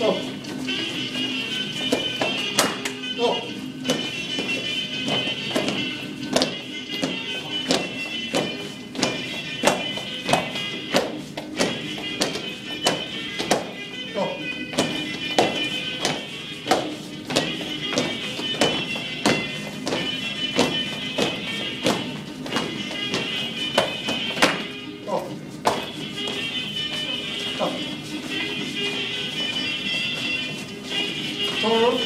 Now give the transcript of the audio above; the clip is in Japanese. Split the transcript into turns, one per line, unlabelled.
Stop.
Oh.